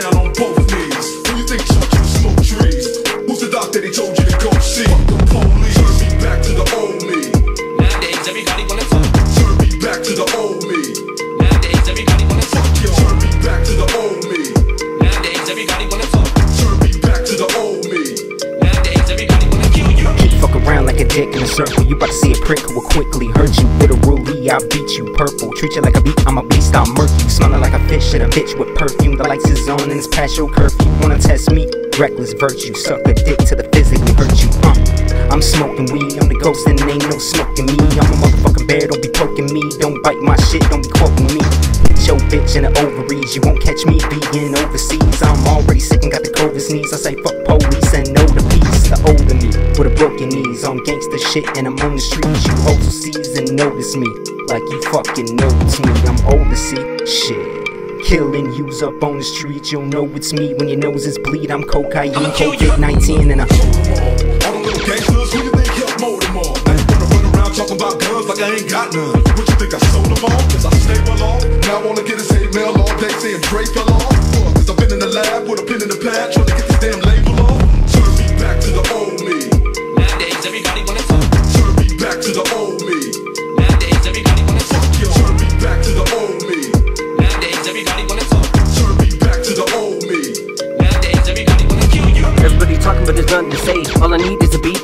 down on both see a prick who will quickly hurt you. With a ruby, I beat you purple. Treat you like a beat, I'm a beast, I'll murk you. Smelling like a fish and a bitch with perfume. The lights is on and it's past your curfew. Wanna test me? Reckless virtue. Suck a dick to the physically hurt you. Uh. I'm smoking weed, I'm the ghost and ain't no smoking me. I'm a motherfucking bear, don't be poking me. Don't bite my shit, don't be quoting me. Hit your bitch in the ovaries, you won't catch me being overseas. I'm already sick and got the coldest knees. I say fuck police shit and I'm on the streets. You also sees and notice me like you fucking notice me. I'm old to see shit. Killing yous up on the street, you'll know it's me when your noses bleed. I'm cocaine, COVID 19, and I. All them little gangsters, who you think helped mold them all? Now you wanna run around talking about guns like I ain't got none. What you think I sold them all? Cause I stay well off. Now I wanna get his hate mail all day saying Dre fell off. Cause I've been in the lab with a pen in the pad trying to get say.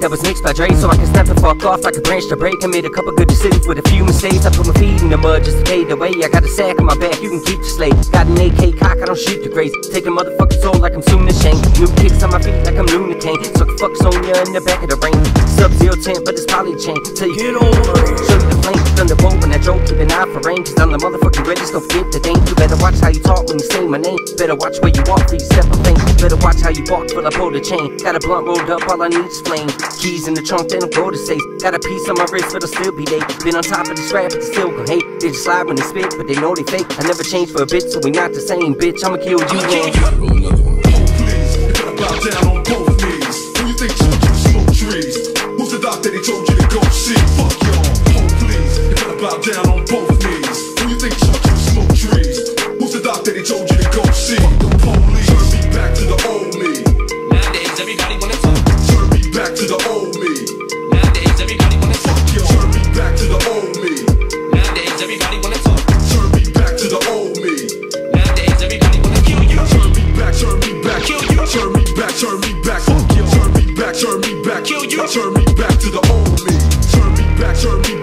That was mixed by Dre, so I can snap the fuck off like a branch to break. I made a couple good decisions with a few mistakes. I put my feet in the mud just to fade away. I got a sack on my back, you can keep the slate. Got an AK cock, I don't shoot the grace. Take a motherfucking soul like I'm soon to shank. New kicks on my feet like I'm lunatic. So I fuck Sonya in the back of the rain. Sub zero tent, but it's poly chain. Tell you get over it. Show you the flame, thunderbolt when that joke, keep an eye for rain. Cause I'm the motherfucking greatest, don't forget the thing. You better watch how you talk when you say my name. Better watch where you walk, please step a thing. Better watch how you walk, till I pull the chain. Got a blunt rolled up, all I need is flame. Keys in the trunk, they don't go to safe. Got a piece on my wrist, but I'll still be late. Been on top of the strap, but they still gon' hate. They just slide when they spit, but they know they fake. I never change for a bitch, so we not the same, bitch. I'ma kill you, man. Roll another one. Oh, please. You better bow down on both knees. Who you think told you to smoke trees? Who's the doctor they told you to go see? Fuck y'all. Oh, please. You better bow down on both turn me back to the old me. Turn me back, turn me